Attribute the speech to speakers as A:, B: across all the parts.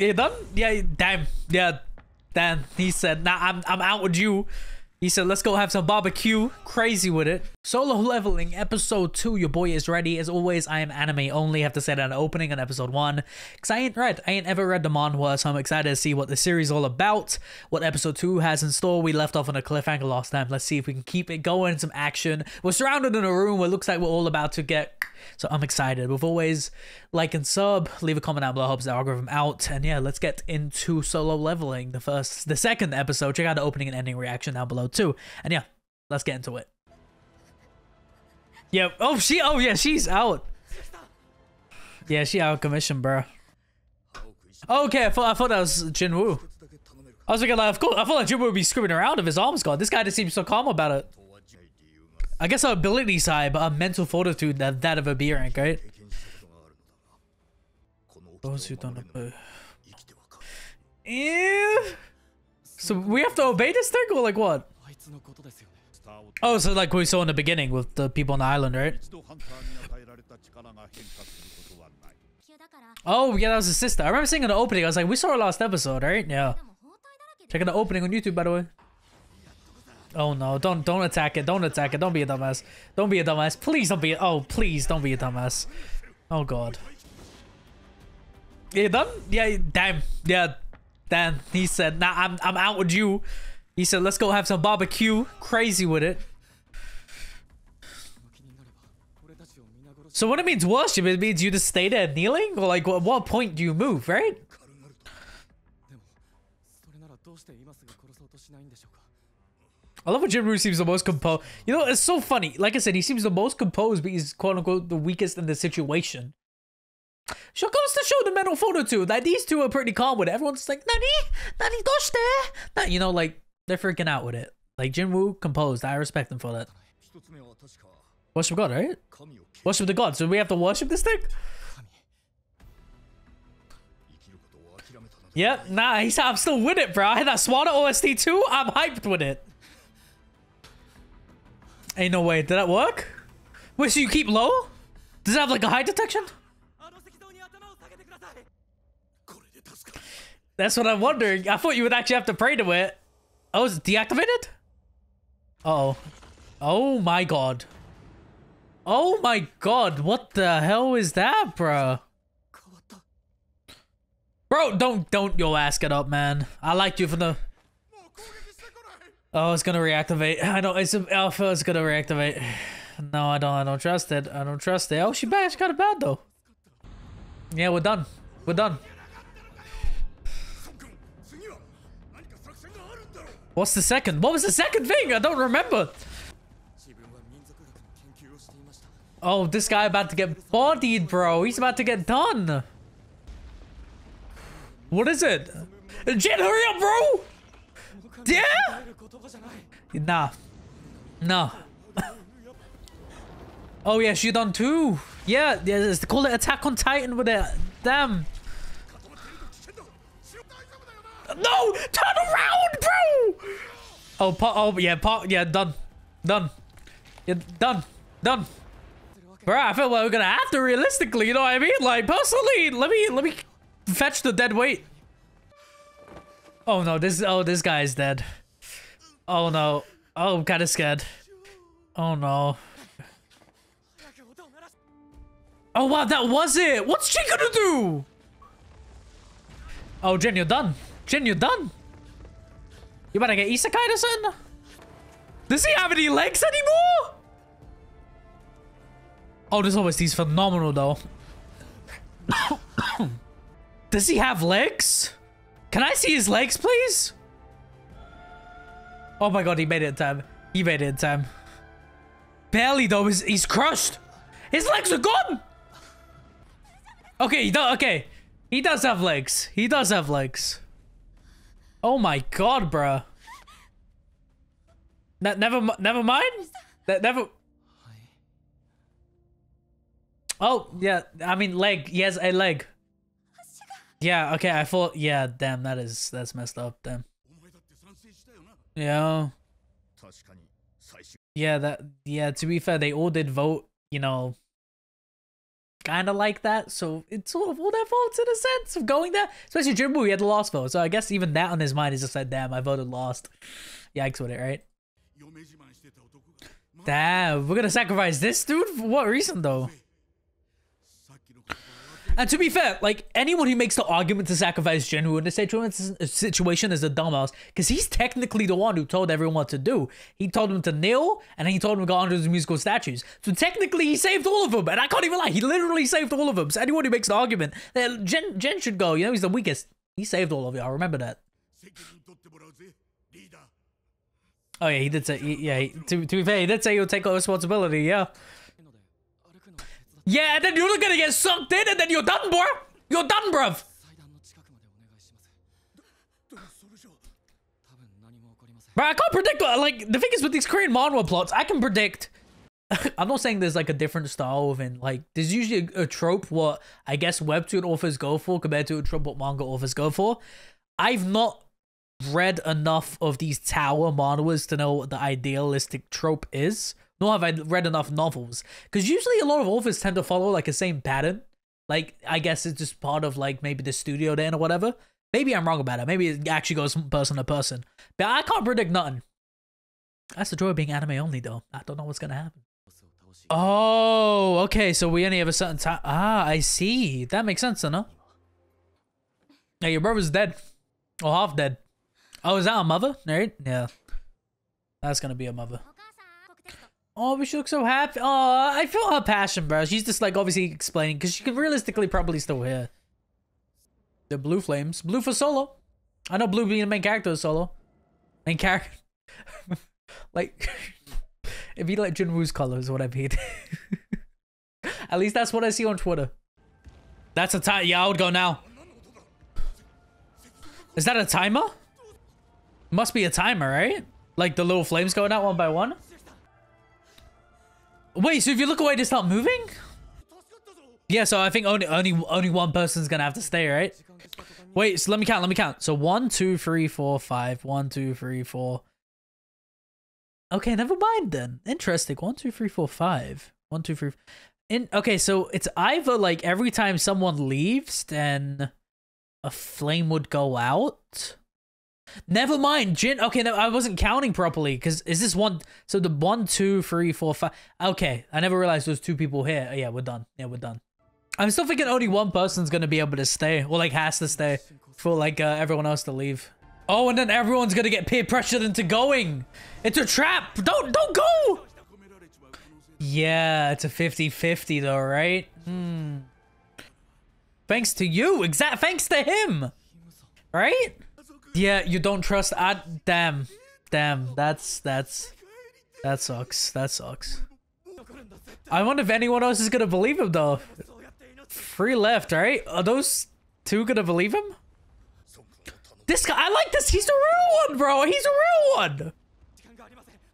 A: You done? Yeah, damn. Yeah, damn. He said, nah, I'm, I'm out with you. He said, let's go have some barbecue. Crazy with it. Solo leveling episode 2. Your boy is ready. As always, I am anime only. Have to say that opening on episode 1. Because I ain't read. I ain't ever read the manhwa. So I'm excited to see what the series is all about. What episode 2 has in store. We left off on a cliffhanger last time. Let's see if we can keep it going. Some action. We're surrounded in a room where it looks like we're all about to get so I'm excited. With always, like and sub, leave a comment down below, helps the algorithm out. And yeah, let's get into solo leveling. The first, the second episode. Check out the opening and ending reaction down below too. And yeah, let's get into it. Yeah. Oh, she. Oh yeah, she's out. Yeah, she out of commission, bro. Okay, I thought I thought that was Jinwoo. I was thinking like, of course, I thought like Jinwoo would be screaming around if his arms gone. This guy just seems so calm about it. I guess our ability side, but our mental fortitude that that of a B rank, right? Those who don't obey. So we have to obey this thing or like what? Oh, so like we saw in the beginning with the people on the island, right? Oh, yeah, that was his sister. I remember seeing in the opening, I was like, we saw her last episode, right? Yeah. Check out the opening on YouTube, by the way. Oh no, don't don't attack it. Don't attack it. Don't be a dumbass. Don't be a dumbass. Please don't be a, oh please don't be a dumbass. Oh god. You done? Yeah, damn. Yeah. Damn. He said, nah, I'm I'm out with you. He said, let's go have some barbecue. Crazy with it. So what it means worship, it means you just stay there kneeling? Or like, at what point do you move, right? I love how Jinwoo seems the most composed. You know, it's so funny. Like I said, he seems the most composed, but he's quote unquote the weakest in the situation. So goes to show the mental fortitude that these two are pretty calm with it. Everyone's like, Nani? Nani doshite? You know, like, they're freaking out with it. Like, Jinwoo composed. I respect him for that. Worship God, right? Worship the God. So we have to worship this thing? Yep, nah, he's, I'm still with it, bro. I had that SWAT OST too. I'm hyped with it. Ain't no way. Did that work? Wait, so you keep low? Does it have like a high detection? That's what I'm wondering. I thought you would actually have to pray to it. Oh, is it deactivated? Uh oh. Oh my god. Oh my god. What the hell is that, bro? Bro, don't, don't your ass get up, man. I liked you from the... Oh, it's gonna reactivate. I don't. It's alpha. It's gonna reactivate. No, I don't. I don't trust it. I don't trust it. Oh, she bad. She got it bad though. Yeah, we're done. We're done. What's the second? What was the second thing? I don't remember. Oh, this guy about to get bodied, bro. He's about to get done. What is it? Jin, hurry up, bro! Yeah? Nah. No. oh yeah, she done too. Yeah, yeah, it's called it Attack on Titan with it. Damn. No! Turn around, bro! Oh, oh, yeah, yeah, done. Done. Yeah, done. Done. Bro, I feel like we're gonna have to realistically, you know what I mean? Like, personally, let me, let me fetch the dead weight. Oh no, this, oh, this guy is dead. Oh no. Oh, I'm kind of scared. Oh no. Oh wow, that was it! What's she gonna do? Oh, Jen, you're done. Jen, you're done. You better get isekai or something? Does he have any legs anymore? Oh, this always he's phenomenal though. Does he have legs? Can I see his legs, please? Oh my god, he made it in time. He made it in time. Barely though, he's, he's crushed. His legs are gone! Okay, he does, okay. He does have legs. He does have legs. Oh my god, bruh. Ne never, never mind. Ne never. Oh yeah, I mean leg. He has a leg. Yeah. Okay. I thought. Yeah. Damn. That is. That's messed up. Damn. Yeah. Yeah, that yeah, to be fair, they all did vote, you know, kind of like that. So it's sort of all their faults in a sense of going there. Especially Jinwoo, he had the lost vote. So I guess even that on his mind is just like, damn, I voted lost. Yikes with it, right? Damn, we're gonna sacrifice this dude? For what reason though? And to be fair, like anyone who makes the argument to sacrifice Jinwoo in this situation is a dumbass, because he's technically the one who told everyone what to do. He told them to kneel, and he told them to go under the musical statues. So technically, he saved all of them, and I can't even lie, he literally saved all of them. So anyone who makes the argument that Jen, Jen should go, you know, he's the weakest. He saved all of you. I Remember that. Oh yeah, he did say. Yeah, he, to to be fair, he did say he'll take all responsibility. Yeah. Yeah, and then you're gonna get sucked in, and then you're done, bro. You're done, bruv. Bro, I can't predict. Like the thing is with these Korean manhwa plots, I can predict. I'm not saying there's like a different style within. Like there's usually a, a trope what I guess webtoon authors go for compared to a trope what manga authors go for. I've not read enough of these tower manhwas to know what the idealistic trope is nor have I read enough novels. Because usually a lot of authors tend to follow like a same pattern. Like, I guess it's just part of like maybe the studio then or whatever. Maybe I'm wrong about it. Maybe it actually goes from person to person. But I can't predict nothing. That's the joy of being anime only though. I don't know what's gonna happen. Oh, okay. So we only have a certain time. Ah, I see. That makes sense, huh? Yeah, your brother's dead. Or half dead. Oh, is that a mother? Right? Yeah. That's gonna be a mother. Oh, but she looks so happy. Oh, I feel her passion, bro. She's just like obviously explaining because she can realistically probably still hear. The blue flames. Blue for solo. I know blue being the main character is solo. Main character. like, if you like Jinwoo's colors, what I mean. At least that's what I see on Twitter. That's a time. Yeah, I would go now. Is that a timer? Must be a timer, right? Like the little flames going out one by one? Wait, so if you look away, they start moving? Yeah, so I think only only only one person's gonna have to stay, right? Wait, so let me count, let me count. So one, two, three, four, five. One, two, three, four. Okay, never mind then. Interesting. One, two, three, four, five. One, two, three. In okay, so it's either like every time someone leaves, then a flame would go out. Never mind, Jin. Okay, no, I wasn't counting properly because is this one? So the one, two, three, four, five. Okay, I never realized was two people here. Yeah, we're done. Yeah, we're done. I'm still thinking only one person's gonna be able to stay, or like has to stay, for like uh, everyone else to leave. Oh, and then everyone's gonna get peer pressured into going. It's a trap. Don't don't go. Yeah, it's a 50-50 though, right? Hmm. Thanks to you. Exact. Thanks to him. Right? Yeah, you don't trust. Ah, damn, damn. That's that's that sucks. That sucks. I wonder if anyone else is gonna believe him though. Free left, right? Are those two gonna believe him? This guy, I like this. He's a real one, bro. He's a real one.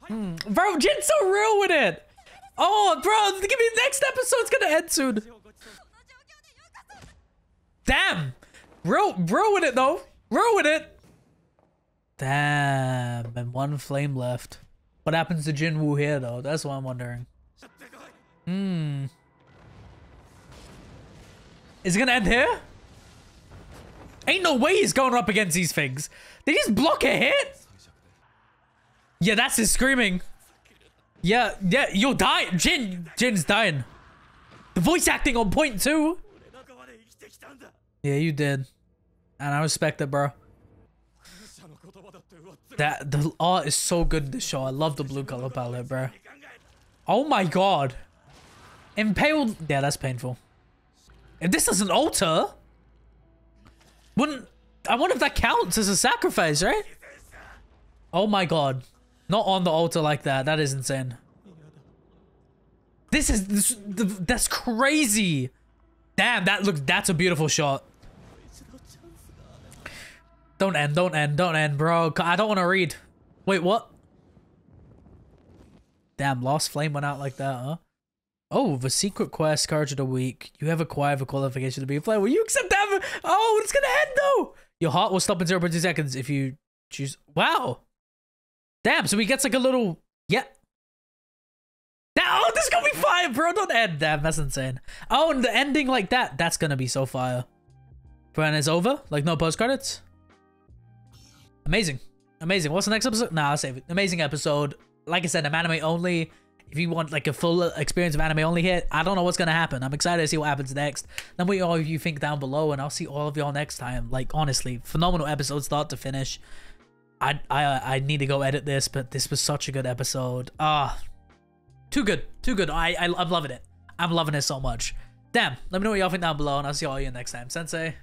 A: Mm. Bro, Jin's so real with it. Oh, bro, give me the next episode's gonna end soon. Damn. Real, real with it though. Real with it. Damn, and one flame left. What happens to Jinwoo here, though? That's what I'm wondering. Hmm. Is it gonna end here? Ain't no way he's going up against these things. They just block a hit? Yeah, that's his screaming. Yeah, yeah, you'll die. Jin, Jin's dying. The voice acting on point too. Yeah, you did. And I respect it, bro. That the art is so good in the show. I love the blue color palette, bro. Oh my god. Impaled. Yeah, that's painful. If this is an altar, wouldn't I wonder if that counts as a sacrifice, right? Oh my god. Not on the altar like that. That is insane. This is this, that's crazy. Damn, that looks that's a beautiful shot. Don't end, don't end, don't end, bro. I don't want to read. Wait, what? Damn, Lost Flame went out like that, huh? Oh, the secret quest, Courage of the Weak. You have acquired the qualification to be a player. Will you accept that? Oh, it's gonna end though! Your heart will stop in 0.2 seconds if you choose. Wow! Damn, so he gets like a little. Yeah. That, oh, this is gonna be fire, bro. Don't end. Damn, that's insane. Oh, and the ending like that, that's gonna be so fire. When it's over, like no post credits. Amazing. Amazing. What's the next episode? Nah, I'll save it. Amazing episode. Like I said, I'm anime only. If you want like a full experience of anime only hit, I don't know what's gonna happen. I'm excited to see what happens next. Then what all of you think down below, and I'll see all of y'all next time. Like honestly, phenomenal episode, start to finish. I I I need to go edit this, but this was such a good episode. Ah, too good, too good. I, I I'm loving it. I'm loving it so much. Damn. Let me know what y'all think down below, and I'll see all you next time. Sensei.